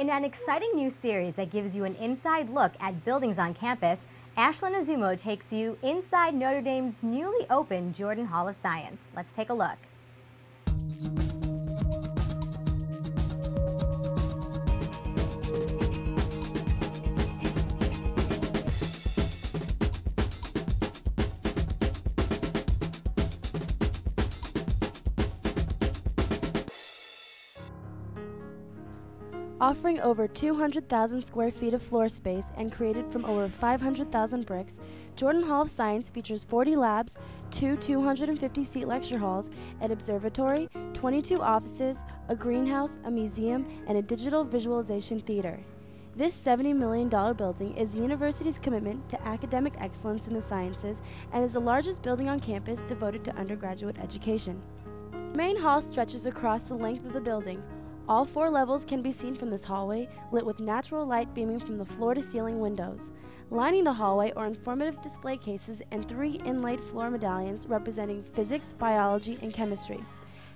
In an exciting new series that gives you an inside look at buildings on campus, Ashlyn Azumo takes you inside Notre Dame's newly opened Jordan Hall of Science. Let's take a look. Offering over 200,000 square feet of floor space and created from over 500,000 bricks, Jordan Hall of Science features 40 labs, two 250 seat lecture halls, an observatory, 22 offices, a greenhouse, a museum, and a digital visualization theater. This $70 million building is the university's commitment to academic excellence in the sciences and is the largest building on campus devoted to undergraduate education. The main hall stretches across the length of the building, all four levels can be seen from this hallway, lit with natural light beaming from the floor to ceiling windows. Lining the hallway are informative display cases and three inlaid floor medallions representing physics, biology, and chemistry.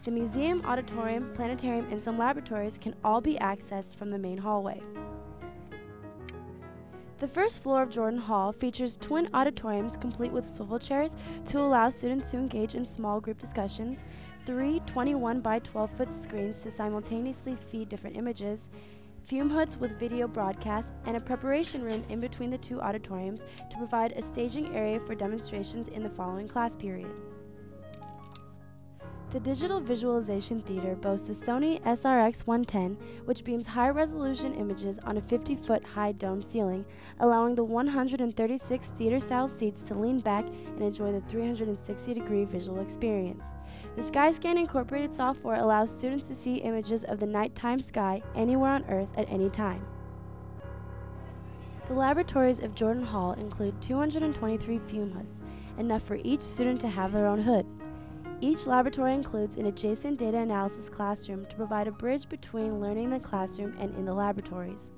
The museum, auditorium, planetarium, and some laboratories can all be accessed from the main hallway. The first floor of Jordan Hall features twin auditoriums complete with swivel chairs to allow students to engage in small group discussions, three 21 by 12 foot screens to simultaneously feed different images, fume hoods with video broadcast, and a preparation room in between the two auditoriums to provide a staging area for demonstrations in the following class period. The Digital Visualization Theater boasts a Sony SRX 110, which beams high resolution images on a 50 foot high dome ceiling, allowing the 136 theater style seats to lean back and enjoy the 360 degree visual experience. The Sky-Skan Incorporated software allows students to see images of the nighttime sky anywhere on Earth at any time. The laboratories of Jordan Hall include 223 fume hoods, enough for each student to have their own hood. Each laboratory includes an adjacent data analysis classroom to provide a bridge between learning in the classroom and in the laboratories.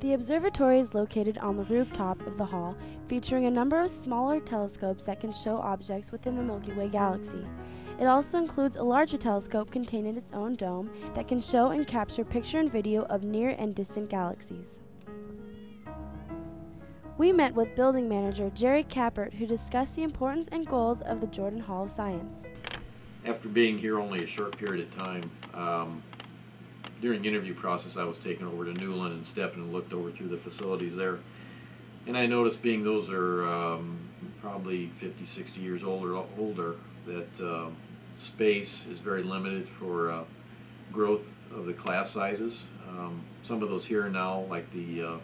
The observatory is located on the rooftop of the hall, featuring a number of smaller telescopes that can show objects within the Milky Way galaxy. It also includes a larger telescope contained in its own dome that can show and capture picture and video of near and distant galaxies. We met with building manager Jerry Kappert, who discussed the importance and goals of the Jordan Hall of Science. After being here only a short period of time, um, during the interview process, I was taken over to Nieuwland and stepped and looked over through the facilities there. And I noticed being those are um, probably 50, 60 years old or older that uh, space is very limited for uh, growth of the class sizes. Um, some of those here now, like the uh,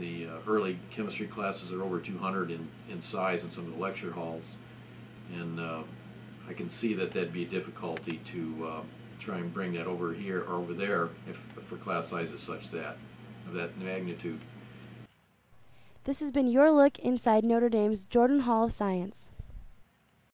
the uh, early chemistry classes are over 200 in, in size in some of the lecture halls. And uh, I can see that that'd be a difficulty to uh, try and bring that over here or over there if, for class sizes such that, of that magnitude. This has been your look inside Notre Dame's Jordan Hall of Science.